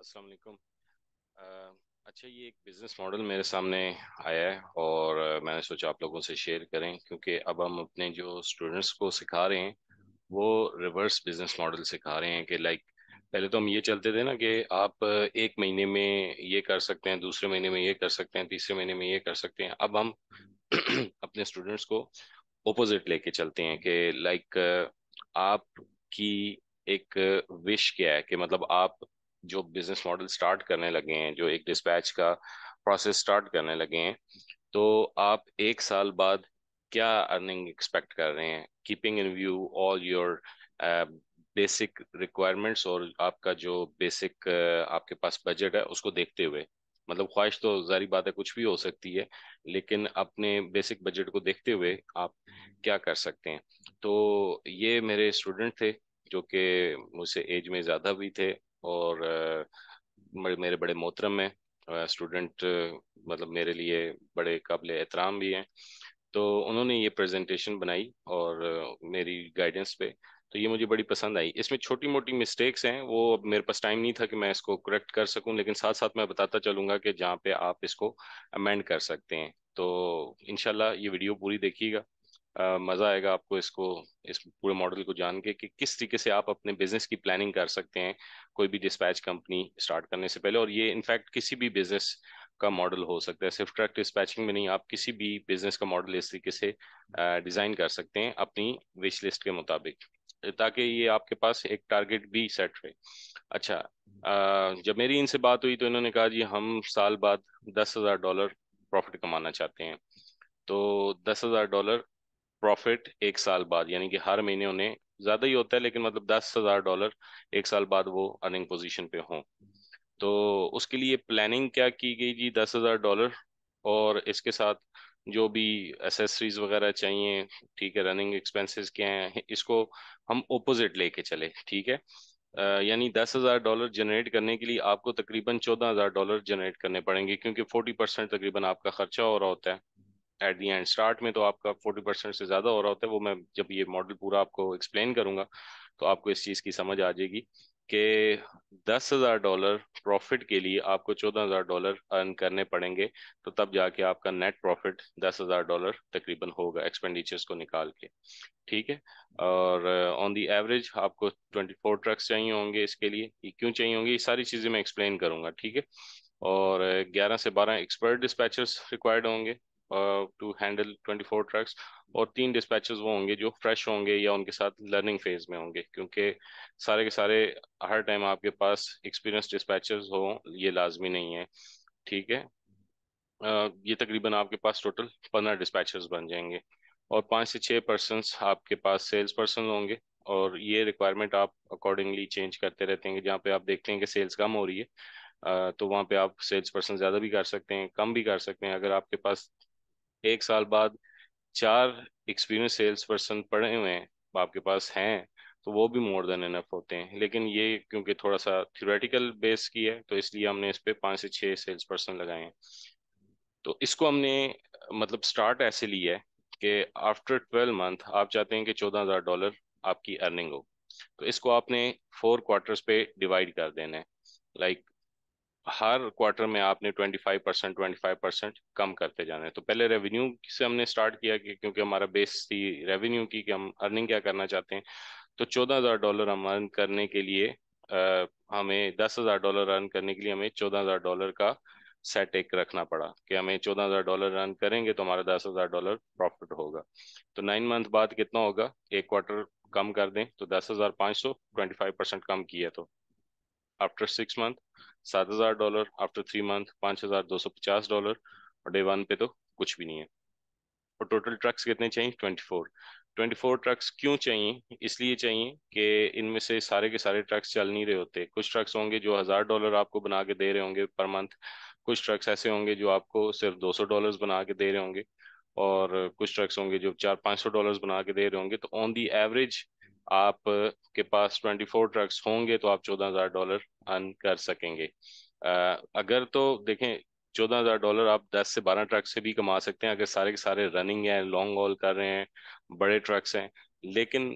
السلام علیکم۔ اچھا یہ ایک بزنس ماڈل میرے سامنے آیا ہے اور میں نے سوچا آپ لوگوں سے شیئر کریں کیونکہ اب ہم اپنے جو اسٹوڈنٹس کو سکھا رہے ہیں، وہ ریورس بزنس ماڈل سکھا رہے ہیں کہ لائک پہلے تو ہم یہ چلتے تھے نا کہ آپ ایک مہینے میں یہ کر سکتے ہیں، دوسرے مہینے میں یہ کر سکتے ہیں، تیسرے مہینے میں یہ کر سکتے ہیں۔ اب ہم اپنے اسٹوڈنٹس کو اپوزٹ لے کے چلتے ہیں کہ لائک آپ کی ایک وش کیا ہے کہ مطلب آپ جو بزنس ماڈل سٹارٹ کرنے لگے ہیں، جو ایک ڈسپیچ کا پروسیس سٹارٹ کرنے لگے ہیں۔ تو آپ ایک سال بعد کیا ارننگ ایکسپیکٹ کر رہے ہیں؟ Keeping in view all your basic requirements اور آپ کا جو بیسک uh, آپ کے پاس بجٹ ہے، اس کو دیکھتے ہوئے۔ مطلب خواہش تو ظاہری بات ہے، کچھ بھی ہو سکتی ہے، لیکن اپنے بیسک بجٹ کو دیکھتے ہوئے آپ کیا کر سکتے ہیں؟ تو یہ میرے اسٹوڈنٹ تھے، جو کہ مجھ سے ایج میں زیادہ بھی تھے۔ اور میرے بڑے محترم ہیں اسٹوڈنٹ مطلب میرے لیے بڑے قابل احترام بھی ہیں۔ تو انہوں نے یہ پریزنٹیشن بنائی اور میری گائیڈنس پہ۔ تو یہ مجھے بڑی پسند آئی۔ اس میں چھوٹی موٹی مسٹیکس ہیں۔ وہ میرے پاس ٹائم نہیں تھا کہ میں اس کو کریکٹ کر سکوں، لیکن ساتھ ساتھ میں بتاتا چلوں گا کہ جہاں پہ آپ اس کو امینڈ کر سکتے ہیں۔ تو انشاءاللہ یہ ویڈیو پوری دیکھیے گا۔ مزہ آئے گا آپ کو اس کو، اس پورے ماڈل کو جان کے کہ کس طریقے سے آپ اپنے بزنس کی پلاننگ کر سکتے ہیں کوئی بھی ڈسپیچ کمپنی اسٹارٹ کرنے سے پہلے اور یہ انفیکٹ کسی بھی بزنس کا ماڈل ہو سکتا ہے۔ صرف ٹرک ڈسپیچنگ میں نہیں، آپ کسی بھی بزنس کا ماڈل اس طریقے سے ڈیزائن کر سکتے ہیں اپنی وش لسٹ کے مطابق۔ تاکہ یہ آپ کے پاس ایک ٹارگیٹ بھی سیٹ رہے۔ اچھا جب میری ان سے بات ہوئی تو انہوں نے کہا جی ہم سال بعد دس ہزار ڈالر پروفٹ کمانا چاہتے ہیں۔ تو دس ہزار ڈالر پروفٹ ایک سال بعد یعنی کہ ہر مہینے انہیں زیادہ ہی ہوتا ہے، لیکن مطلب دس ہزار ڈالر ایک سال بعد وہ ارننگ پوزیشن پہ ہوں۔ تو اس کے لیے پلاننگ کیا کی گئی جی؟ دس ہزار ڈالر اور اس کے ساتھ جو بھی ایسیسریز وغیرہ چاہیے، ٹھیک ہے رننگ ایکسپینسز کیا ہیں، اس کو ہم اپوزٹ لے کے چلے، ٹھیک ہے۔ یعنی دس ہزار ڈالر جنریٹ کرنے کے لیے آپ کو تقریباً چودہ ہزار ڈالر جنریٹ کرنے پڑیں گے، کیونکہ فورٹی پرسینٹ تقریباً آپ کا خرچہ ہو رہا ہوتا ہے۔ ایٹ دی اینڈ اسٹارٹ میں تو آپ کا فورٹی پرسینٹ سے زیادہ ہو رہا ہوتا ہے، وہ میں جب یہ ماڈل پورا آپ کو ایکسپلین کروں گا تو آپ کو اس چیز کی سمجھ آ جائے گی کہ دس ہزار ڈالر پروفٹ کے لیے آپ کو چودہ ہزار ڈالر ارن کرنے پڑیں گے، تو تب جا کے آپ کا نیٹ پروفٹ دس ہزار ڈالر تقریباً ہوگا ایکسپینڈیچرس کو نکال کے، ٹھیک ہے؟ اور آن دی ایوریج آپ کو ٹوینٹی فور ٹرکس چاہیے ہوں گے اس کے لیے، یہ کیوں چاہیے ہوں گے؟ یہ ساری چیزیں میں ایکسپلین کروں گا، ٹھیک ہے؟ اور گیارہ سے بارہ ایکسپرٹ ڈسپیچرس ریکوائرڈ ہوں گے to handle twenty four trucks اور تین ڈسپیچز وہ ہوں گے جو فریش ہوں گے یا ان کے ساتھ لرننگ فیز میں ہوں گے، کیونکہ سارے کے سارے ہر ٹائم آپ کے پاس ایکسپیرینس ڈسپیچرز ہوں، یہ لازمی نہیں ہے، ٹھیک ہے؟ uh, یہ تقریباً آپ کے پاس ٹوٹل پندرہ ڈسپیچرز بن جائیں گے اور پانچ سے چھ پرسنس آپ کے پاس سیلس پرسن ہوں گے اور یہ ریکوائرمنٹ آپ اکارڈنگلی چینج کرتے رہتے ہیں، جہاں پہ آپ دیکھتے ہیں کہ سیلس کم ہو رہی ہے uh, تو وہاں پہ آپ سیلس پرسن زیادہ بھی کر سکتے ہیں، کم بھی کر سکتے ہیں، اگر آپ کے پاس ایک سال بعد چار ایکسپیرینس سیلس پرسن پڑھے ہوئے ہیں آپ کے پاس ہیں، تو وہ بھی مور دین انف ہوتے ہیں۔ لیکن یہ کیونکہ تھوڑا سا تھیوریٹیکل بیس کی ہے، تو اس لیے ہم نے اس پہ پانچ سے چھ سیلس پرسن لگائے ہیں۔ تو اس کو ہم نے مطلب سٹارٹ ایسے لی ہے کہ آفٹر ٹویلو منتھ آپ چاہتے ہیں کہ چودہ ہزار ڈالر آپ کی ارننگ ہو۔ تو اس کو آپ نے فور کوارٹرس پہ ڈیوائڈ کر دینا ہے۔ لائک ہر کوارٹر میں آپ نے twenty five percent twenty five percent کم کرتے جانا ہے۔ تو پہلے ریونیو سے ہم نے اسٹارٹ کیا کہ کیونکہ ہمارا بیس تھی ریونیو کی کہ ہم ارننگ کیا کرنا چاہتے ہیں۔ تو چودہ ہزار ڈالر ہم ارن کرنے کے لیے ہمیں دس ہزار ڈالر ارن کرنے کے لیے ہمیں چودہ ہزار ڈالر کا سیٹ ایک رکھنا پڑا کہ ہمیں چودہ ہزار ڈالر ارن کریں گے تو ہمارا دس ہزار ڈالر پروفٹ ہوگا۔ تو نائن منتھ بعد کتنا ہوگا؟ ایک کوارٹر کم کر دیں تو دس ہزار پانچ سو ٹوینٹی فائیو پرسینٹ کم کیا تو۔ آفٹر سکس منتھ سات ہزار ڈالر آفٹر تھری منتھ پانچ ہزار دو سو پچاس ڈالر اور ڈے ون پہ تو کچھ بھی نہیں ہے۔ اور ٹوٹل ٹرکس کتنے چاہیے؟ Twenty four twenty four trucks کیوں چاہیے؟ اس لیے چاہیے کہ ان میں سے سارے کے سارے ٹرکس چل نہیں رہے ہوتے۔ کچھ ٹرکس ہوں گے جو ہزار ڈالر آپ کو بنا کے دے رہے ہوں گے پر منتھ کچھ ٹرکس ایسے ہوں گے جو آپ کو صرف دو سو ڈالرز بنا کے دے رہے ہوں گے، اور کچھ ٹرکس ہوں گے جو چار پانچ سو ڈالرز بنا کے دے رہے ہوں گے۔ تو آن دی ایوریج آپ کے پاس ٹوینٹی فور ٹرکس ہوں گے تو آپ چودہ ہزار ڈالر ارن کر سکیں گے۔ اگر تو دیکھیں چودہ ہزار ڈالر آپ دس سے بارہ ٹرک سے بھی کما سکتے ہیں، اگر سارے کے سارے رننگ ہیں لانگ ہال کر رہے ہیں، بڑے ٹرکس ہیں، لیکن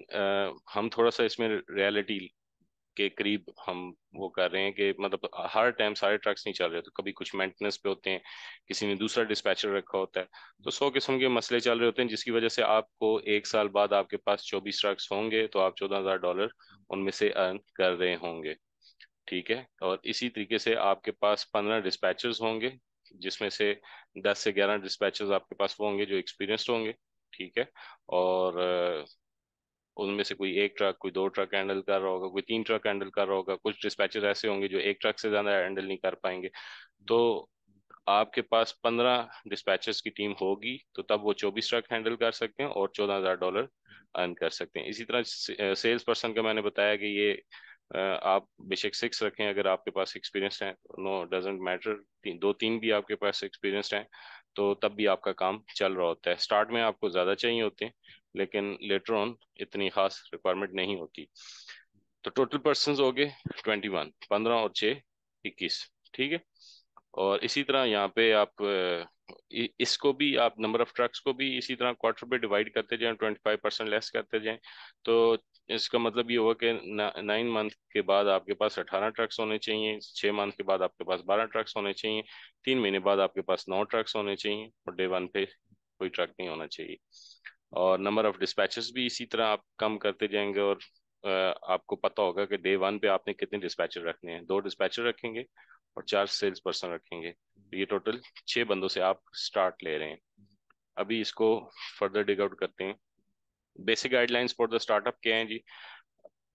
ہم تھوڑا سا اس میں ریالٹی کے قریب ہم وہ کر رہے ہیں کہ مطلب ہر ٹائم سارے ٹرکس نہیں چل رہے تو کبھی کچھ مینٹننس پہ ہوتے ہیں، کسی نے دوسرا ڈسپیچر رکھا ہوتا ہے۔ تو سو قسم کے مسئلے چل رہے ہوتے ہیں جس کی وجہ سے آپ کو ایک سال بعد آپ کے پاس چوبیس ٹرکس ہوں گے تو آپ چودہ ہزار ڈالر ان میں سے ارن کر رہے ہوں گے۔ ٹھیک ہے؟ اور اسی طریقے سے آپ کے پاس پندرہ ڈسپیچرز ہوں گے، جس میں سے دس سے گیارہ ڈسپیچرز آپ کے پاس وہ ہوں گے جو ایکسپیرینسڈ ہوں گے۔ ٹھیک ہے؟ اور ان میں سے کوئی ایک ٹرک، کوئی دو ٹرک ہینڈل کر رہا ہوگا، کوئی تین ٹرک ہینڈل کر رہا ہوگا، کچھ ڈسپیچر ایسے ہوں گے جو ایک ٹرک سے زیادہ ہینڈل نہیں کر پائیں گے۔ تو آپ کے پاس پندرہ ڈسپیچرز کی ٹیم ہوگی، تو تب وہ چوبیس ٹرک ہینڈل کر سکتے ہیں اور چودہ ہزار ڈالر ارن کر سکتے ہیں۔ اسی طرح سیلز پرسن کا میں نے بتایا کہ یہ آپ بے شک سکس رکھیں، اگر آپ کے پاس ایکسپیرینس ہیں نو ڈزنٹ میٹر دو تین بھی آپ کے پاس ایکسپیرینسڈ ہیں۔ تو تب بھی آپ کا کام چل رہا ہوتا ہے۔ اسٹارٹ میں آپ کو زیادہ چاہیے ہوتے ہیں، لیکن لیٹر آن اتنی خاص ریکوائرمنٹ نہیں ہوتی۔ تو ٹوٹل پرسنز ہو گئے ٹوینٹی ون پندرہ اور چھ، اکیس، ٹھیک ہے؟ اور اسی طرح یہاں پہ آپ اس کو بھی آپ نمبر آف ٹرکس کو بھی اسی طرح کوارٹر پہ ڈیوائڈ کرتے جائیں ٹوئنٹی فائیو پرسینٹ لیس کرتے جائیں، تو اس کا مطلب یہ ہوا کہ نائن منتھ کے بعد آپ کے پاس اٹھارہ ٹرکس ہونے چاہیے، چھ منتھ کے بعد آپ کے پاس بارہ ٹرکس ہونے چاہیے، تین مہینے بعد آپ کے پاس نو ٹرکس ہونے چاہیے اور ڈے ون پہ کوئی ٹرک نہیں ہونا چاہیے۔ اور نمبر آف ڈسپیچز بھی اسی طرح آپ کم کرتے جائیں گے اور آپ کو پتہ ہوگا کہ ڈے ون پہ آپ نے کتنے ڈسپیچر رکھنے ہیں۔ دو ڈسپیچر رکھیں گے اور چار سیلز پرسن رکھیں گے۔ یہ ٹوٹل چھ بندوں سے آپ سٹارٹ لے رہے ہیں۔ ابھی اس کو فردر ڈگ آؤٹ کرتے ہیں۔ Basic guidelines for the start up کیا ہیں جی؟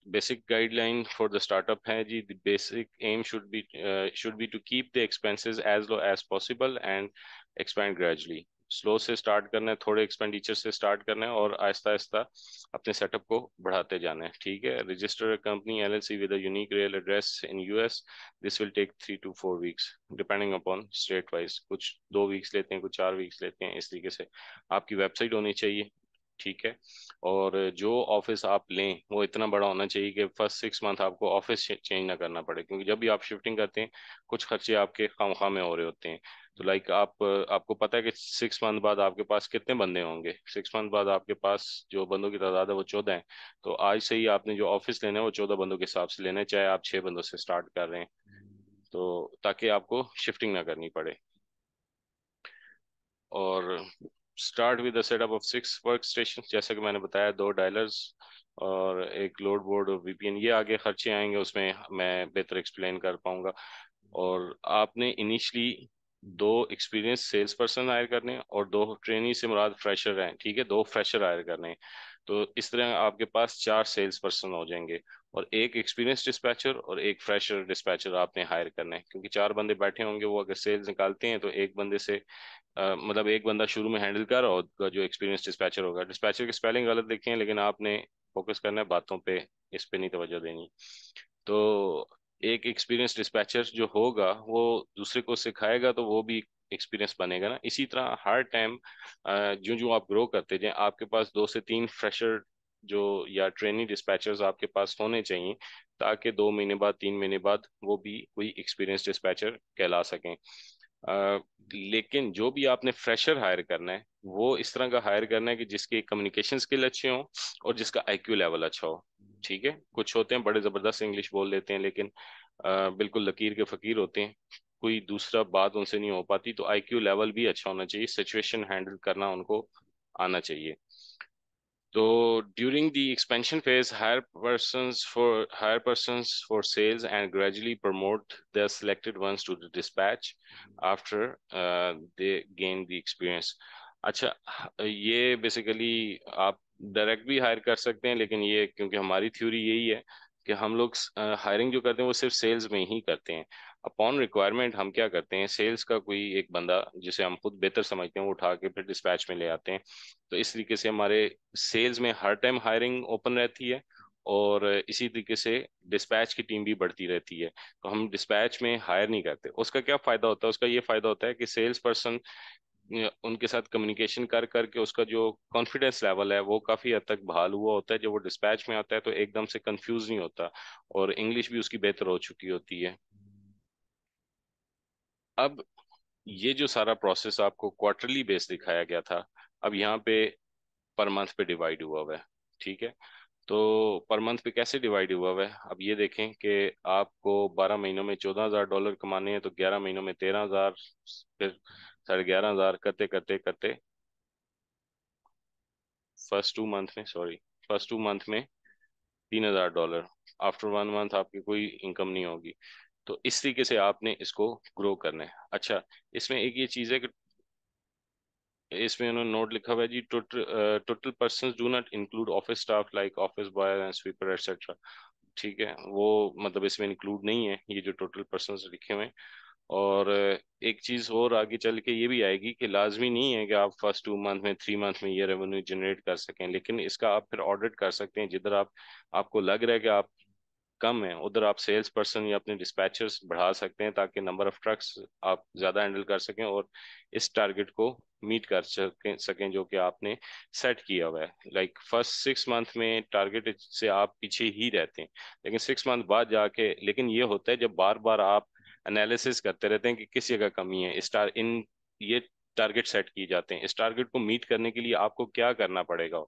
Basic guideline for the start up ہے جی basic aim should be should be to keep the expenses as low as possible and expand gradually slow سے start کرنا ہے تھوڑے expenditure سے start کرنا ہے اور آہستہ آہستہ اپنے سیٹ اپ کو بڑھاتے جانا ہے ٹھیک ہے register company L L C with unique real address in U S this will take three to four weeks depending upon state wise کچھ دو ویکس لیتے ہیں، کچھ چار ویکس لیتے ہیں، اس طریقے سے آپ کی ویب سائٹ ہونی چاہیے۔ ٹھیک ہے۔ اور جو آفس آپ لیں، وہ اتنا بڑا ہونا چاہیے کہ فرسٹ سکس منتھ آپ کو آفس چینج نہ کرنا پڑے۔ کیونکہ جب بھی آپ شفٹنگ کرتے ہیں، کچھ خرچے آپ کے خام خواہ میں ہو رہے ہوتے ہیں۔ تو لائک آپ آپ کو پتا ہے کہ سکس منتھ بعد آپ کے پاس کتنے بندے ہوں گے۔ سکس منتھ بعد آپ کے پاس جو بندوں کی تعداد ہے، وہ چودہ ہیں۔ تو آج سے ہی آپ نے جو آفس لینا ہے، وہ چودہ بندوں کے حساب سے لینا ہے، چاہے آپ چھ بندوں سے اسٹارٹ کر رہے ہیں۔ تو تاکہ آپ کو شفٹنگ نہ کرنی پڑے۔ اور start with set up of six work station جیسے کہ میں نے بتایا، دو ڈائلرز اور ایک لوڈ بورڈ اور وی پی این یہ آگے خرچے آئیں گے، اس میں میں بہتر ایکسپلین کر پاؤں گا۔ اور آپ نے انیشلی دو ایکسپیرینس سیلس پرسن ہائر کرنے اور دو ٹرینی سے مراد فریشر ہیں، ٹھیک ہے؟ دو فریشر ہائر کرنے تو اس طرح آپ کے پاس چار سیلس پرسن ہو جائیں گے۔ اور ایک ایکسپیرینس ڈسپیچر اور ایک فریشر ڈسپیچر آپ نے ہائر کرنا ہے۔ کیونکہ چار بندے بیٹھے ہوں گے، وہ اگر سیلز نکالتے ہیں تو ایک بندے سے مطلب ایک بندہ شروع میں ہینڈل کر رہا جو ایکسپیرینس ڈسپیچر ہوگا۔ ڈسپیچر کی اسپیلنگ غلط لکھیں لیکن آپ نے فوکس کرنا ہے، باتوں پہ اس پہ نہیں توجہ دینی۔ تو ایک ایکسپیرینس ڈسپیچر جو ہوگا، وہ دوسرے کو سکھائے گا تو وہ بھی ایکسپیرینس بنے گا نا۔ اسی طرح ہر ٹائم جو جو آپ گرو کرتے جائیں، آپ کے پاس دو سے تین فریشر جو یا ٹریننگ ڈسپیچرز آپ کے پاس ہونے چاہیے تاکہ دو مہینے بعد، تین مہینے بعد وہ بھی کوئی ایکسپیرینس ڈسپیچر کہلا سکیں۔ لیکن جو بھی آپ نے فریشر ہائر کرنا ہے، وہ اس طرح کا ہائر کرنا ہے کہ جس کے کمیونیکیشن اسکل اچھے ہوں اور جس کا آئی کیو لیول اچھا ہو۔ ٹھیک ہے؟ کچھ ہوتے ہیں بڑے زبردست انگلش بول لیتے ہیں، لیکن بالکل لکیر کے فقیر ہوتے ہیں۔ کوئی دوسرا بات ان سے نہیں ہو پاتی، تو آئی کیو لیول بھی اچھا ہونا چاہیے سچویشن ہینڈل کرنا ان کو آنا چاہیے۔ تو during the expansion phase hire persons for hire persons for sales and gradually promote the selected ones to dispatch after they gain the experience اچھا یہ بیسیکلی آپ ڈائریکٹ بھی ہائر کر سکتے ہیں لیکن یہ کیونکہ ہماری تھیوری یہی ہے کہ ہم لوگ ہائرنگ جو کرتے ہیں وہ صرف سیلز میں ہی کرتے ہیں۔ اپون ریکوائرمنٹ ہم کیا کرتے ہیں؟ سیلز کا کوئی ایک بندہ جسے ہم خود بہتر سمجھتے ہیں، وہ اٹھا کے پھر ڈسپیچ میں لے آتے ہیں۔ تو اس طریقے سے ہمارے سیلز میں ہر ٹائم ہائرنگ اوپن رہتی ہے اور اسی طریقے سے ڈسپیچ کی ٹیم بھی بڑھتی رہتی ہے۔ تو ہم ڈسپیچ میں ہائر نہیں کرتے۔ اس کا کیا فائدہ ہوتا ہے؟ اس کا یہ فائدہ ہوتا ہے کہ سیلز پرسن ان کے ساتھ کمیونیکیشن کر کر کے اس کا جو کانفیڈینس لیول ہے، وہ کافی حد تک بحال ہوا ہوتا ہے۔ جب وہ ڈسپیچ میں آتا ہے تو ایک دم سے کنفیوز نہیں ہوتا اور انگلش بھی اس کی بہتر ہو چکی ہوتی ہے۔ اب یہ جو سارا پروسیس آپ کو کوارٹرلی بیس دکھایا گیا تھا، اب یہاں پہ پر منتھ پہ ڈیوائڈ ہوا ہوا ہے، ٹھیک ہے؟ تو پر منتھ پہ کیسے ڈیوائڈ ہوا ہوا ہے؟ اب یہ دیکھیں کہ آپ کو بارہ مہینوں میں چودہ ہزار ڈالر کمانے ہیں تو گیارہ مہینوں میں تیرہ ہزار پھر ساڑھے گیارہ ہزار کرتے کرتے کرتے فرسٹ ٹو منتھ میں سوری فرسٹ ٹو منتھ میں تین ہزار ڈالر آفٹر ون منتھ آپ کی کوئی انکم نہیں ہوگی۔ تو اس طریقے سے آپ نے اس کو گرو کرنا ہے۔ اچھا اس میں ایک یہ چیز ہے کہ اس میں انہوں نے نوٹ لکھا ہوا ہے جی total persons do not include office staff like office boy and sweeper etcetera ٹھیک ہے، وہ مطلب اس میں انکلوڈ نہیں ہے۔ یہ جو ٹوٹل پرسنز لکھے ہوئے ہیں اور ایک چیز اور آگے چل کے یہ بھی آئے گی کہ لازمی نہیں ہے کہ آپ فرسٹ ٹو منتھ میں تھری منتھ میں یہ ریونیو جنریٹ کر سکیں، لیکن اس کا آپ پھر آڈٹ کر سکتے ہیں۔ جدھر آپ آپ کو لگ رہا ہے کہ آپ کم ہیں، ادھر آپ سیلس پرسن یا اپنے ڈسپیچرز بڑھا سکتے ہیں تاکہ نمبر آف ٹرکس آپ زیادہ ہینڈل کر سکیں اور اس ٹارگٹ کو میٹ کر سکیں جو کہ آپ نے سیٹ کیا ہوا ہے۔ لائک فرسٹ سکس منتھ میں ٹارگٹ سے آپ پیچھے ہی رہتے ہیں، لیکن سکس منتھ بعد جا کے، لیکن یہ ہوتا ہے جب بار بار آپ انالیسس کرتے رہتے ہیں کہ کس جگہ کمی ہے۔ اسٹار ان یہ ٹارگٹ سیٹ کی جاتے ہیں۔ اس ٹارگٹ کو میٹ کرنے کے لیے آپ کو کیا کرنا پڑے گا؟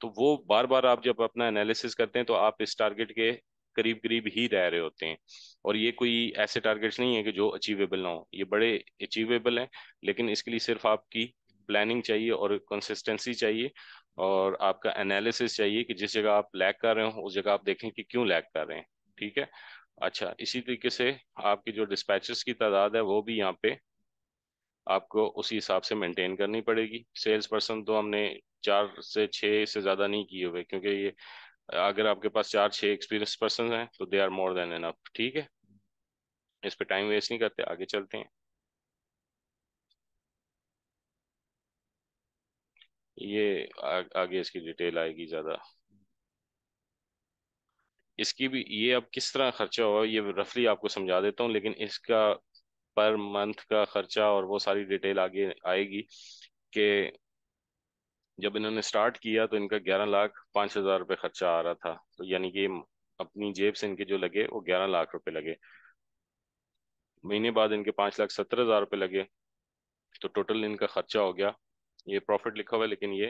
تو وہ بار بار آپ جب اپنا انالیسس کرتے ہیں تو آپ اس ٹارگٹ کے قریب قریب ہی رہ رہے ہوتے ہیں۔ اور یہ کوئی ایسے ٹارگیٹس نہیں ہے کہ جو اچیویبل نہ ہو یہ بڑے اچیویبل ہیں، لیکن اس کے لیے صرف آپ کی پلاننگ چاہیے اور کنسسٹنسی چاہیے اور آپ کا انالیسس چاہیے کہ جس جگہ آپ لیک کر رہے ہوں، اس جگہ آپ دیکھیں کہ کیوں لیک کر رہے ہیں۔ ٹھیک ہے؟ اچھا اسی طریقے سے آپ کی جو ڈسپیچز کی تعداد ہے، وہ بھی یہاں پہ آپ کو اسی حساب سے مینٹین کرنی پڑے گی۔ سیلس پرسن تو ہم نے چار سے چھ سے زیادہ نہیں کیے ہوئے، کیونکہ یہ اگر آپ کے پاس چار چھ ایکسپیرینس پرسن ہیں تو دے آر مور دین انف ٹھیک ہے؟ اس پہ ٹائم ویسٹ نہیں کرتے، آگے چلتے ہیں۔ یہ آگے اس کی ڈیٹیل آئے گی زیادہ۔ اس کی بھی یہ اب کس طرح خرچہ ہوا یہ رفلی آپ کو سمجھا دیتا ہوں، لیکن اس کا پر منتھ کا خرچہ اور وہ ساری ڈیٹیل آگے آئے گی کہ جب انہوں نے سٹارٹ کیا تو ان کا گیارہ لاکھ پانچ ہزار روپے خرچہ آ رہا تھا۔ تو یعنی کہ اپنی جیب سے ان کے جو لگے وہ گیارہ لاکھ روپے لگے۔ مہینے بعد ان کے پانچ لاکھ ستر ہزار روپے لگے۔ تو ٹوٹل ان کا خرچہ ہو گیا۔ یہ پروفٹ لکھا ہوا ہے، لیکن یہ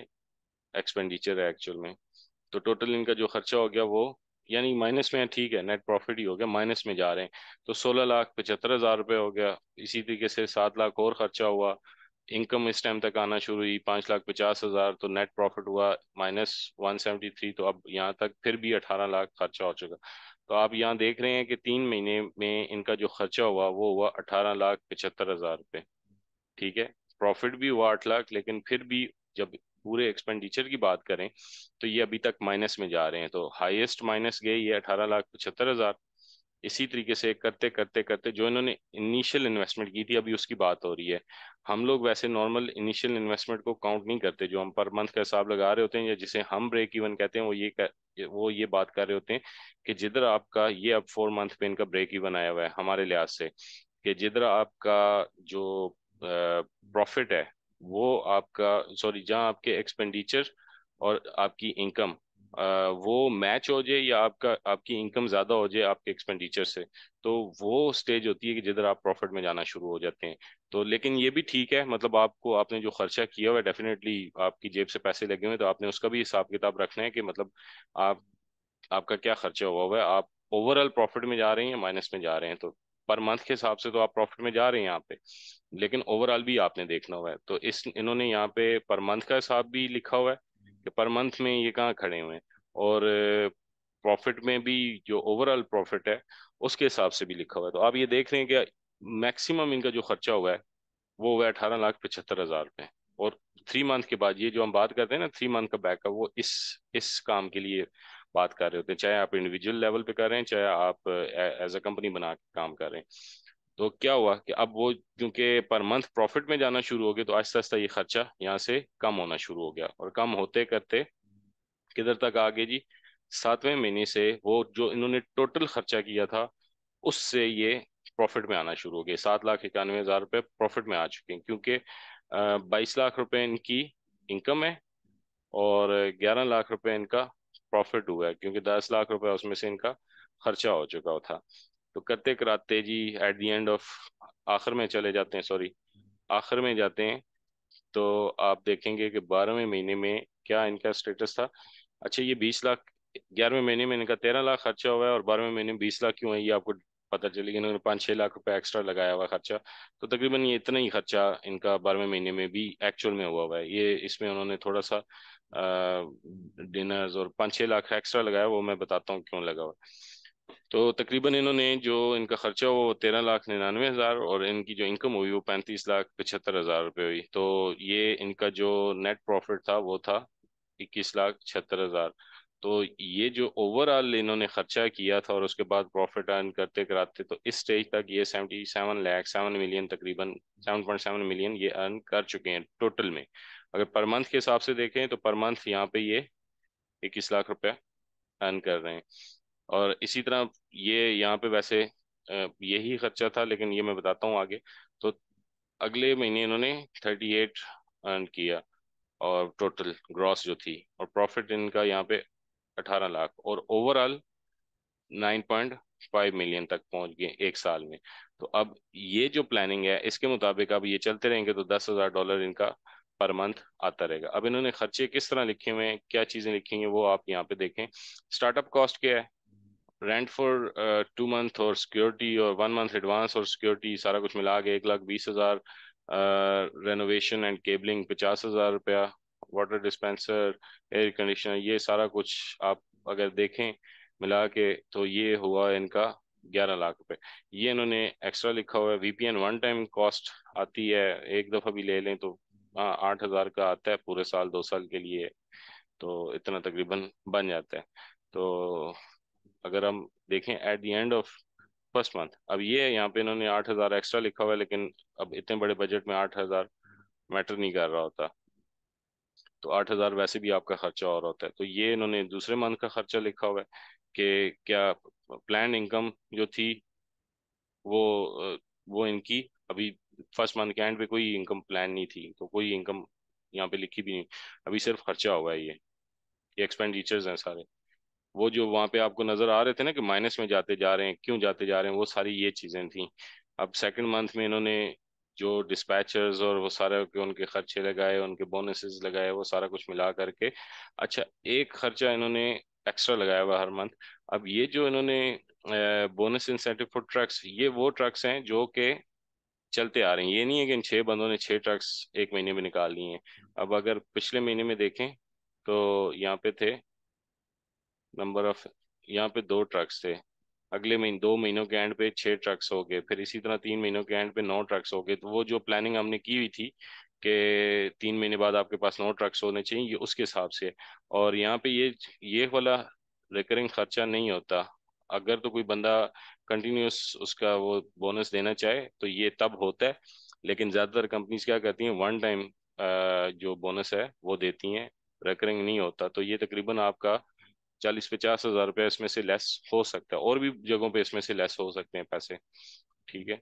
ایکسپینڈیچر ہے ایکچوئل میں۔ تو ٹوٹل ان کا جو خرچہ ہو گیا وہ یعنی مائنس میں ٹھیک ہے نیٹ پروفٹ ہی ہو گیا مائنس میں جا رہے ہیں۔ تو سولہ لاکھ پچہتر ہزار روپے ہو گیا۔ اسی طریقے سے سات لاکھ اور خرچہ ہوا۔ انکم اس ٹائم تک آنا شروع ہوئی، پانچ لاکھ پچاس ہزار۔ تو نیٹ پروفٹ ہوا مائنس ون سیونٹی تھری تو اب یہاں تک پھر بھی اٹھارہ لاکھ خرچہ ہو چکا۔ تو آپ یہاں دیکھ رہے ہیں کہ تین مہینے میں ان کا جو خرچہ ہوا، وہ ہوا اٹھارہ لاکھ پچہتر ہزار روپے۔ ٹھیک ہے پروفٹ بھی ہوا آٹھ لاکھ، لیکن پھر بھی جب پورے ایکسپینڈیچر کی بات کریں تو یہ ابھی تک مائنس میں جا رہے ہیں۔ تو ہائیسٹ مائنس گئے یہ اٹھارہ لاکھ پچہتر ہزار۔ اسی طریقے سے کرتے کرتے کرتے جو انہوں نے انیشیل انویسٹمنٹ کی تھی، ابھی اس کی بات ہو رہی ہے۔ ہم لوگ ویسے نارمل انیشیل انویسٹمنٹ کو کاؤنٹ نہیں کرتے، جو ہم پر منتھ کا حساب لگا رہے ہوتے ہیں یا جسے ہم بریک ایون کہتے ہیں، وہ یہ وہ یہ بات کر رہے ہوتے ہیں کہ جدھر آپ کا یہ اب فور منتھ پہ ان کا بریک ایون آیا ہوا ہے ہمارے لحاظ سے، کہ جدھر آپ کا جو پروفٹ ہے وہ آپ کا، سوری، جہاں آپ کے ایکسپینڈیچر اور آپ کی انکم وہ میچ ہو جائے یا آپ کا، آپ کی انکم زیادہ ہو جائے آپ کے ایکسپینڈیچر سے، تو وہ سٹیج ہوتی ہے کہ جدھر آپ پروفٹ میں جانا شروع ہو جاتے ہیں۔ تو لیکن یہ بھی ٹھیک ہے مطلب آپ کو، آپ نے جو خرچہ کیا ہوا ہے ڈیفینیٹلی آپ کی جیب سے پیسے لگے ہوئے تو آپ نے اس کا بھی حساب کتاب رکھنا ہے کہ مطلب آپ آپ کا کیا خرچہ ہوا ہوا ہے، آپ اوور آل پروفٹ میں جا رہے ہیں یا مائنس میں جا رہے ہیں۔ تو پر منتھ کے حساب سے تو آپ پروفٹ میں جا رہے ہیں یہاں پہ، لیکن اوور آل بھی آپ نے دیکھنا ہوا ہے۔ تو اس، انہوں نے یہاں پہ پر منتھ کا حساب بھی لکھا ہوا ہے کہ پر منتھ میں یہ کہاں کھڑے ہوئے ہیں۔ اور پروفٹ میں بھی جو اوور آل پروفٹ ہے، اس کے حساب سے بھی لکھا ہوا ہے۔ تو آپ یہ دیکھ رہے ہیں کہ میکسیمم ان کا جو خرچہ ہوا ہے، وہ ہوا ہے اٹھارہ لاکھ پچہتر ہزار روپے۔ اور تھری منتھ کے بعد یہ جو ہم بات کرتے ہیں نا تھری منتھ کا بیک اپ وہ اس اس کام کے لیے بات کر رہے ہوتے ہیں، چاہے آپ انڈیویجول لیول پہ کر رہے ہیں، چاہے آپ ایز اے کمپنی بنا کے کام کر رہے ہیں۔ تو کیا ہوا کہ اب وہ کیونکہ پر منتھ پروفٹ میں جانا شروع ہو گیا تو آہستہ آہستہ یہ خرچہ یہاں سے کم ہونا شروع ہو گیا اور کم ہوتے کرتے کدھر تک آگے جی؟ ساتویں مہینے سے وہ جو انہوں نے ٹوٹل خرچہ کیا تھا، اس سے یہ پروفٹ میں آنا شروع ہو گیا۔ سات لاکھ اکانوے ہزار روپے پروفٹ میں آ چکے ہیں کیونکہ بائیس لاکھ روپے ان کی انکم ہے اور گیارہ لاکھ روپے ان کا پروفٹ ہوا ہے، کیونکہ دس لاکھ روپے اس میں سے ان کا خرچہ ہو چکا تھا۔ تو کرتے کراتے جی ایٹ دی اینڈ آف آخر میں چلے جاتے ہیں سوری آخر میں جاتے ہیں۔ تو آپ دیکھیں گے کہ بارہویں مہینے میں کیا ان کا اسٹیٹس تھا۔ اچھا یہ بیس لاکھ، گیارہویں مہینے میں ان کا تیرہ لاکھ خرچہ ہوا ہے اور بارہویں مہینے میں بیس لاکھ کیوں ہے؟ یہ آپ کو پتہ چلی کہ انہوں نے پانچ چھ لاکھ روپے ایکسٹرا لگایا ہوا خرچہ، تو تقریباً یہ اتنا ہی خرچہ ان کا بارہویں مہینے میں بھی ایکچول میں ہوا ہوا ہے۔ یہ اس میں انہوں نے تھوڑا سا ڈنرز اور پانچ چھ لاکھ ایکسٹرا لگایا، وہ میں بتاتا ہوں کیوں لگا ہوا ہے۔ تو تقریباً انہوں نے جو ان کا خرچہ وہ تیرہ لاکھ ننانوے ہزار اور ان کی جو انکم ہوئی وہ پینتیس لاکھ پچہتر ہزار روپے ہوئی۔ تو یہ ان کا جو نیٹ پروفٹ تھا وہ تھا اکیس لاکھ چھہتر ہزار۔ تو یہ جو اوور آل انہوں نے خرچہ کیا تھا اور اس کے بعد پروفٹ ارن کرتے کراتے، تو اس سٹیج تک یہ seventy seven lakh seven million تقریباً سیون پوائنٹ سیون ملین یہ ارن کر چکے ہیں ٹوٹل میں۔ اگر پر منتھ کے حساب سے دیکھیں تو پر منتھ یہاں پہ یہ اکیس لاکھ روپیہ ارن کر رہے ہیں۔ اور اسی طرح یہ یہاں پہ ویسے یہی خرچہ تھا، لیکن یہ میں بتاتا ہوں آگے۔ تو اگلے مہینے انہوں نے تھرٹی ایٹ ارن کیا اور ٹوٹل گراس جو تھی اور پروفٹ ان کا یہاں پہ اٹھارہ لاکھ اور overall nine point five million تک پہنچ گئے ایک سال میں۔ تو اب یہ جو پلاننگ ہے، اس کے مطابق اب یہ چلتے رہیں گے تو دس ہزار ڈالر ان کا پر منتھ آتا رہے گا۔ اب انہوں نے خرچے کس طرح لکھے ہوئے ہیں، کیا چیزیں لکھی ہیں، وہ آپ یہاں پہ دیکھیں۔ سٹارٹ اپ کاسٹ کیا ہے؟ رینٹ فور ٹو منتھ اور سیکیورٹی اور ون منتھ ایڈوانس اور سیکیورٹی سارا کچھ ملا کے ایک لاکھ بیس ہزار رینوویشن اینڈ کیبلنگ پچاس ہزار روپیہ۔ واٹر ڈسپینسر ایئر کنڈیشنر، یہ سارا کچھ آپ اگر دیکھیں ملا کے تو یہ ہوا ان کا گیارہ لاکھ روپے۔ یہ انہوں نے ایکسٹرا لکھا ہوا ہے۔ V P N one time cost آتی ہے۔ ایک دفعہ بھی لے لیں تو ہاں، آٹھ ہزار کا آتا ہے پورے سال، دو سال کے لیے۔ تو اتنا تقریباً بن جاتا ہے۔ تو اگر ہم دیکھیں at the end of first month اب یہ یہاں پہ انہوں نے آٹھ ہزار ایکسٹرا لکھا ہوا ہے، لیکن اب اتنے بڑے بجٹ میں آٹھ ہزار میٹر نہیں کر رہا ہوتا۔ تو آٹھ ہزار ویسے بھی آپ کا خرچہ اور ہوتا ہے۔ تو یہ انہوں نے دوسرے منتھ کا خرچہ لکھا ہوا ہے کہ کیا پلانڈ انکم جو تھی وہ وہ ان کی ابھی فرسٹ منتھ کے اینڈ پہ کوئی انکم پلان نہیں تھی۔ تو کوئی انکم یہاں پہ لکھی بھی نہیں۔ ابھی صرف خرچہ ہوا ہے یہ۔ یہ ایکسپینڈیچرز ہیں سارے۔ وہ جو وہاں پہ آپ کو نظر آ رہے تھے نا کہ مائنس میں جاتے جا رہے ہیں، کیوں جاتے جا رہے ہیں، وہ ساری یہ چیزیں تھیں۔ اب سیکنڈ منتھ میں انہوں نے جو ڈسپیچرز اور وہ سارے ان کے خرچے لگائے، ان کے بونسز لگائے، وہ سارا کچھ ملا کر کے۔ اچھا ایک خرچہ انہوں نے ایکسٹرا لگایا ہوا ہر منتھ اب یہ جو انہوں نے بونس انسینٹیو فور ٹرکس یہ وہ ٹرکس ہیں جو کہ چلتے آ رہے ہیں۔ یہ نہیں ہے کہ ان چھ بندوں نے چھ ٹرکس ایک مہینے میں نکال لی ہیں۔ اب اگر پچھلے مہینے میں دیکھیں تو یہاں پہ تھے نمبر آف یہاں پہ دو ٹرکس تھے۔ اگلے مہینے دو مہینوں کے اینڈ پہ چھ ٹرکس ہو گئے، پھر اسی طرح تین مہینوں کے اینڈ پہ نو ٹرکس ہو گئے۔ تو وہ جو پلاننگ ہم نے کی ہوئی تھی کہ تین مہینے بعد آپ کے پاس نو ٹرکس ہونے چاہیے، یہ اس کے حساب سے۔ اور یہاں پہ یہ یہ والا ریکرنگ خرچہ نہیں ہوتا۔ اگر تو کوئی بندہ کنٹینیوس اس کا وہ بونس دینا چاہے تو یہ تب ہوتا ہے۔ لیکن زیادہ تر کمپنیز کیا کہتی ہیں ون ٹائم جو بونس ہے وہ دیتی ہیں، ریکرنگ نہیں ہوتا۔ تو یہ تقریباً آپ کا چالیس پچاس ہزار روپیہ اس میں سے لیس ہو سکتا ہے، اور بھی جگہوں پہ اس میں سے لیس ہو سکتے ہیں پیسے، ٹھیک ہے؟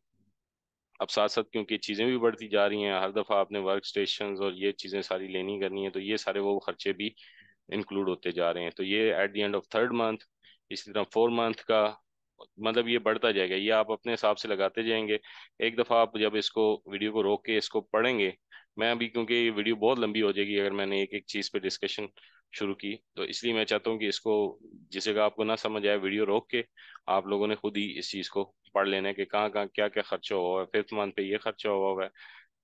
اب ساتھ ساتھ کیونکہ چیزیں بھی بڑھتی جا رہی ہیں، ہر دفعہ آپ نے ورک اسٹیشن اور یہ چیزیں ساری لینی کرنی ہیں تو یہ سارے وہ خرچے بھی انکلوڈ ہوتے جا رہے ہیں۔ تو یہ at the end of third month اسی طرح فور منتھ کا مطلب یہ بڑھتا جائے گا۔ یہ آپ اپنے حساب سے لگاتے جائیں گے۔ ایک دفعہ آپ جب اس کو ویڈیو کو روک کے اس کو پڑھیں گے، میں ابھی کیونکہ یہ ویڈیو بہت لمبی ہو جائے گی اگر میں نے ایک ایک چیز پہ ڈسکشن شروع کی۔ تو اس لیے میں چاہتا ہوں کہ اس کو جس جگہ آپ کو نہ سمجھ آئے ویڈیو روک کے آپ لوگوں نے خود ہی اس چیز کو پڑھ لینا ہے کہ کہاں کہاں کیا کیا خرچہ ہوا ہوا ہے۔ ففتھ منتھ پہ یہ خرچہ ہوا ہوا ہے۔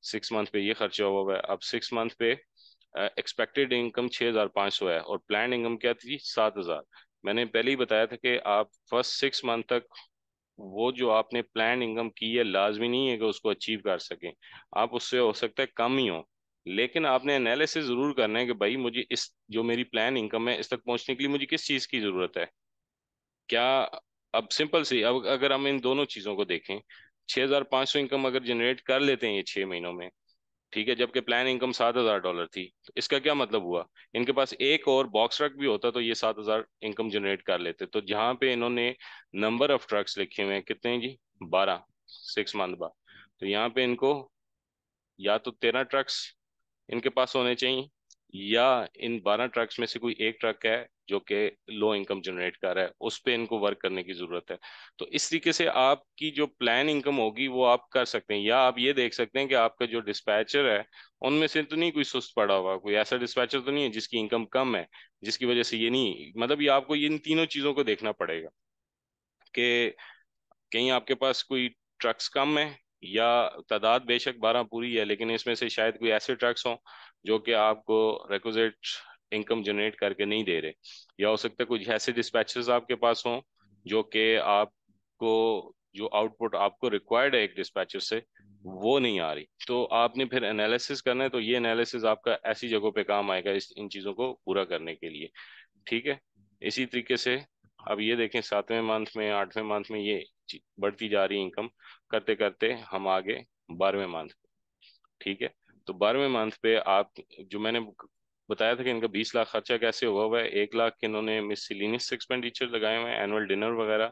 سکس منتھ پہ یہ خرچہ ہوا ہوا ہے۔ اب سکس منتھ پہ ایکسپیکٹڈ انکم چھ ہزار پانچ سو ہے اور پلانڈ انکم کیا تھی؟ سات ہزار۔ میں نے پہلے ہی بتایا تھا کہ آپ فرسٹ سکس منتھ تک وہ جو آپ نے پلان انکم کی ہے، لازمی نہیں ہے کہ اس کو اچیو کر سکیں۔ آپ اس سے ہو سکتا ہے کم ہی ہوں۔ لیکن آپ نے انالیس ضرور کرنا ہے کہ بھائی مجھے اس جو میری پلان انکم ہے اس تک پہنچنے کے لیے مجھے کس چیز کی ضرورت ہے؟ کیا اب سمپل سی اب اگر ہم ان دونوں چیزوں کو دیکھیں، چھ ہزار پانچ سو انکم اگر جنریٹ کر لیتے ہیں یہ چھ مہینوں میں، ٹھیک ہے، جبکہ پلان انکم سات ہزار ڈالر تھی تو اس کا کیا مطلب ہوا؟ ان کے پاس ایک اور باکس ٹرک بھی ہوتا تو یہ سات ہزار انکم جنریٹ کر لیتے۔ تو جہاں پہ انہوں نے نمبر آف ٹرکس لکھے ہوئے ہیں، کتنے جی؟ بارہ سکس منتھ بعد۔ تو یہاں پہ ان کو یا تو تیرہ ٹرکس ان کے پاس ہونے چاہیے، یا ان بارہ ٹرکس میں سے کوئی ایک ٹرک ہے جو کہ لو انکم جنریٹ کر رہا ہے، اس پہ ان کو ورک کرنے کی ضرورت ہے۔ تو اس طریقے سے آپ کی جو پلان انکم ہوگی وہ آپ کر سکتے ہیں، یا آپ یہ دیکھ سکتے ہیں کہ آپ کا جو ڈسپیچر ہے، ان میں سے تو نہیں کوئی سست پڑا ہوا کوئی ایسا ڈسپیچر تو نہیں ہے جس کی انکم کم ہے، جس کی وجہ سے یہ نہیں مطلب یہ آپ کو ان تینوں چیزوں کو دیکھنا پڑے گا کہ کہیں آپ کے پاس کوئی ٹرکس کم ہیں یا تعداد بے شک بارہ پوری ہے، لیکن اس میں سے شاید کوئی ایسے ٹرکس ہوں جو کہ آپ کو ریکوزیٹ انکم جنریٹ کر کے نہیں دے رہے۔ یا ہو سکتا ہے کچھ ایسے ڈسپیچز آپ کے پاس ہوں جو کہ آپ کو، جو آؤٹ پٹ آپ کو ریکوائرڈ ہے ایک ڈسپیچر سے، وہ نہیں آ رہی۔ تو آپ نے پھر انالیسس کرنا ہے، تو یہ انالیسس آپ کا ایسی جگہوں پہ کام آئے گا اس، ان چیزوں کو پورا کرنے کے لیے۔ ٹھیک ہے؟ اسی طریقے سے اب یہ دیکھیں، ساتویں منتھ میں، آٹھویں منتھ میں یہ بڑھتی جا رہی انکم کرتے کرتے ہم آگے بارہویں منتھ پہ۔ ٹھیک ہے؟ تو بارہویں منتھ پہ آپ، جو میں نے بتایا تھا کہ ان کا بیس لاکھ خرچہ کیسے ہوا ہوا ہے، ایک لاکھ انہوں نے مسلینس ایکسپینڈیچر لگائے ہوئے ہیں اینول ڈنر وغیرہ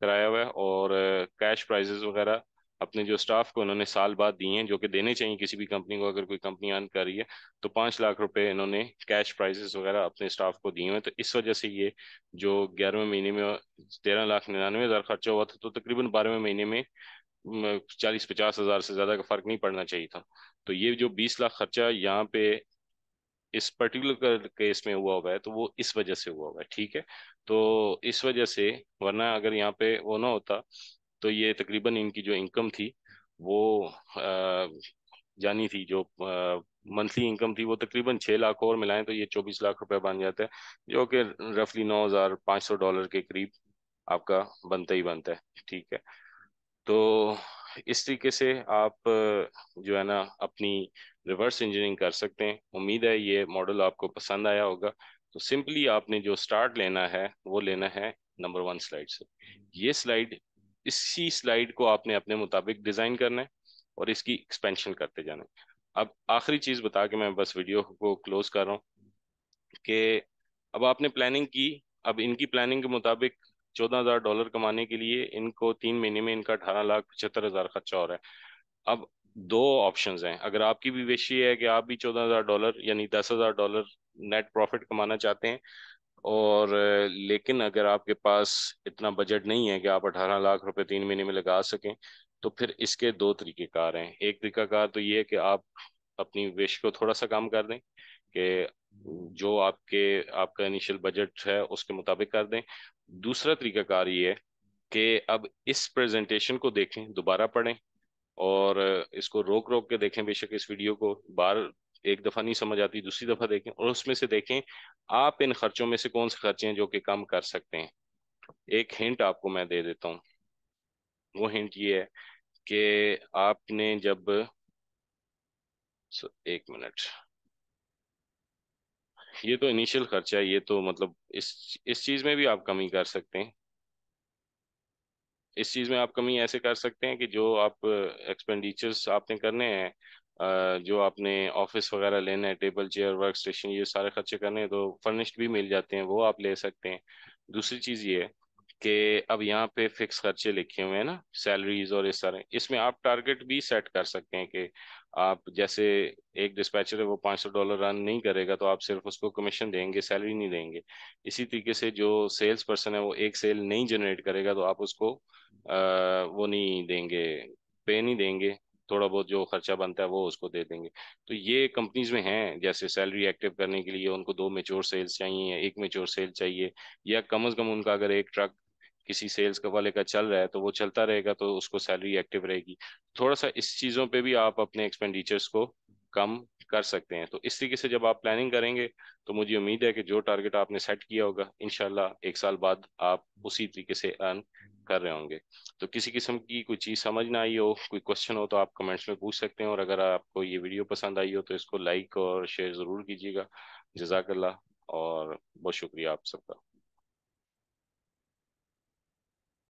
کرایا ہوا ہے اور کیش پرائزز وغیرہ اپنے جو سٹاف کو انہوں نے سال بعد دیے ہیں، جو کہ دینے چاہیے کسی بھی کمپنی کو، اگر کوئی کمپنی آن کر رہی ہے، تو پانچ لاکھ روپے انہوں نے کیش پرائزز وغیرہ اپنے سٹاف کو دیے ہوئے تو اس وجہ سے یہ جو گیارہویں مہینے میں تیرہ لاکھ ننانوے ہزار خرچہ ہوا تھا، تو تقریباً بارہویں مہینے میں چالیس پچاس ہزار سے زیادہ کا فرق نہیں پڑنا چاہیے تھا۔ تو یہ جو بیس لاکھ خرچہ یہاں پہ اس پرٹیکولر کیس میں ہوا ہوا ہے، تو وہ اس وجہ سے ہوا ہوا ہے، ٹھیک ہے؟ تو اس وجہ سے، ورنہ اگر یہاں پہ وہ نہ ہوتا تو یہ تقریباً ان کی جو انکم تھی، وہ جانی تھی، جو منتھلی انکم تھی، وہ تقریباً چھ لاکھ اور ملائیں تو یہ چوبیس لاکھ روپے بن جاتا ہے، جو کہ رفلی نو ہزار پانچ سو ڈالر کے قریب آپ کا بنتا ہی بنتا ہے، ٹھیک ہے۔ تو اس طریقے سے آپ جو ہے نا، اپنی ریورس انجینئرنگ کر سکتے ہیں۔ امید ہے یہ ماڈل آپ کو پسند آیا ہوگا۔ تو سمپلی آپ نے جو سٹارٹ لینا ہے، وہ لینا ہے نمبر ون سلائڈ سے۔ یہ سلائڈ اسی سلائڈ کو آپ نے اپنے مطابق ڈیزائن کرنا ہے اور اس کی ایکسپینشن کرتے جانا ہے۔ اب آخری چیز بتا کے میں بس ویڈیو کو کلوز کر رہا ہوں کہ اب آپ نے پلاننگ کی، اب ان کی پلاننگ کے مطابق چودہ ہزار ڈالر کمانے کے لیے ان کو تین مہینے میں ان کا اٹھارہ لاکھ پچہتر ہزار خرچہ ہو رہا ہے۔ اب دو آپشنز ہیں۔ اگر آپ کی بھی وش یہ ہے کہ آپ بھی چودہ ہزار ڈالر یعنی دس ہزار ڈالر نیٹ پروفٹ کمانا چاہتے ہیں اور لیکن اگر آپ کے پاس اتنا بجٹ نہیں ہے کہ آپ اٹھارہ لاکھ روپے تین مہینے میں لگا سکیں، تو پھر اس کے دو طریقے کار ہیں۔ ایک طریقہ کار تو یہ ہے کہ آپ اپنی وش کو تھوڑا سا کام کر دیں، کہ جو آپ کے، آپ کا انیشل بجٹ ہے اس کے مطابق کر دیں۔ دوسرا طریقہ کار یہ ہے کہ اب اس پریزنٹیشن کو دیکھیں، دوبارہ پڑھیں اور اس کو روک روک کے دیکھیں، بے شک اس ویڈیو کو بار ایک دفعہ نہیں سمجھ آتی، دوسری دفعہ دیکھیں اور اس میں سے دیکھیں آپ ان خرچوں میں سے کون سے خرچے ہیں جو کہ کم کر سکتے ہیں؟ ایک ہنٹ آپ کو میں دے دیتا ہوں۔ وہ ہنٹ یہ ہے کہ آپ نے جب ایک منٹ۔ یہ تو انیشل خرچہ ہے، یہ تو مطلب اس اس چیز میں بھی آپ کمی کر سکتے ہیں۔ اس چیز میں آپ کمی ایسے کر سکتے ہیں کہ جو آپ ایکسپینڈیچرس آپ نے کرنے ہیں جو آپ نے آفس وغیرہ لینا ہے ٹیبل چیئر، ورک اسٹیشن یہ سارے خرچے کرنے ہیں، تو فرنشڈ بھی مل جاتے ہیں، وہ آپ لے سکتے ہیں۔ دوسری چیز یہ ہے کہ اب یہاں پہ فکس خرچے لکھے ہوئے ہیں نا، سیلریز اور اس طرح۔ اس میں آپ ٹارگٹ بھی سیٹ کر سکتے ہیں کہ آپ جیسے ایک ڈسپیچر ہے، وہ پانچ سو ڈالر رن نہیں کرے گا، تو آپ صرف اس کو کمیشن دیں گے، سیلری نہیں دیں گے۔ اسی طریقے سے جو سیلس پرسن ہے، وہ ایک سیل نہیں جنریٹ کرے گا، تو آپ اس کو وہ نہیں دیں گے، پے نہیں دیں گے۔ تھوڑا بہت جو خرچہ بنتا ہے وہ اس کو دے دیں گے۔ تو یہ کمپنیز میں ہیں، جیسے سیلری ایکٹیو کرنے کے لیے ان کو دو میچور سیلس چاہیے یا ایک میچور سیل چاہیے، یا کم از کم ان کا اگر ایک ٹرک کسی سیلز کا والے کا چل رہا ہے تو وہ چلتا رہے گا تو اس کو سیلری ایکٹیو رہے گی۔ تھوڑا سا اس چیزوں پہ بھی آپ اپنے ایکسپینڈیچرس کو کم کر سکتے ہیں۔ تو اس طریقے سے جب آپ پلاننگ کریں گے تو مجھے امید ہے کہ جو ٹارگٹ آپ نے سیٹ کیا ہوگا، انشاءاللہ ایک سال بعد آپ اسی طریقے سے ارن کر رہے ہوں گے۔ تو کسی قسم کی کوئی چیز سمجھ نہ آئی ہو، کوئی کوشچن ہو تو آپ کمنٹس میں پوچھ سکتے ہیں۔ اور اگر آپ کو یہ ویڈیو پسند آئی ہو تو اس کو لائک اور شیئر ضرور کیجیے گا۔ جزاک اللہ اور بہت شکریہ آپ سب کا۔